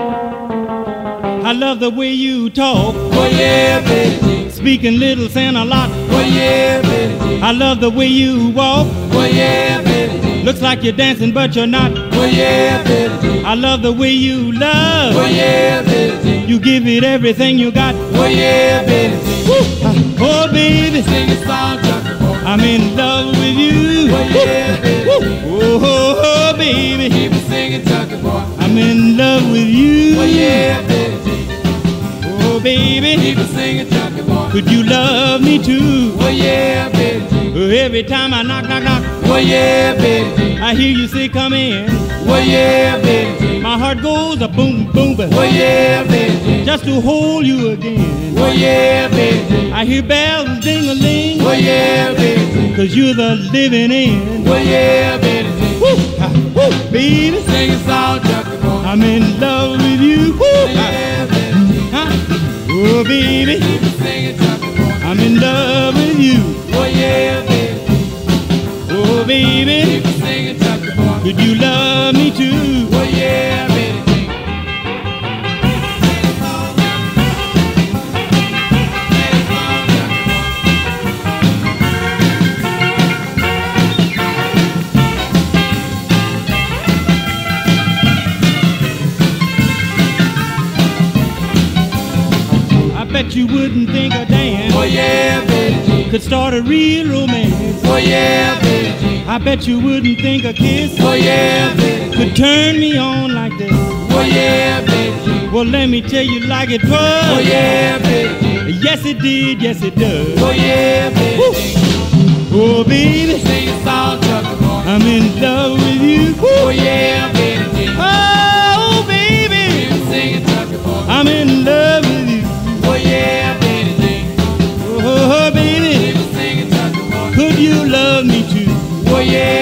I love the way you talk. Oh yeah, Jean. Speaking little, saying a lot. Oh yeah, Jean. I love the way you walk. Oh yeah, Jean. Looks like you're dancing, but you're not. Oh yeah, Jean. I love the way you love. Oh yeah, Jean. You give it everything you got. Oh yeah, Betty Jean. Oh, baby, Sing a song, I'm in love with you. Oh yeah, Betty Jean. Oh, oh, oh, baby, Keep singing, Chucky boy. I'm in love with you. Oh yeah, Jean. Oh, baby, Keep singing, boy. could you love me too? Oh yeah, Jean. Oh, every time I knock, knock, knock, Oh yeah, Jean. I hear you say, come in. Oh yeah, Jean. My heart goes a boom, boom, boom. Oh yeah, Jean. Just to hold you again. Oh yeah, Jean. I hear bells ding-a-ling, Oh yeah, Betty Jean. cause you're the living end. Oh yeah, Jean. Woo, I'm in love with you. Yeah, huh? Oh, baby, Keep it singing, Chucky boy. I'm in love with you. Oh yeah, Jean. Oh, baby, Keep it singing, Chucky boy. could you bet you wouldn't think a dance Oh yeah, Betty could start a real romance. Oh yeah, Betty. I bet you wouldn't think a kiss Oh yeah, Betty could turn me on like this. Oh yeah, Betty. Well, let me tell you like it was. Oh yeah, Betty. Yes, it did. Yes, it does. Oh yeah, Betty. Oh, baby, Sing a song, you love me too? Oh yeah,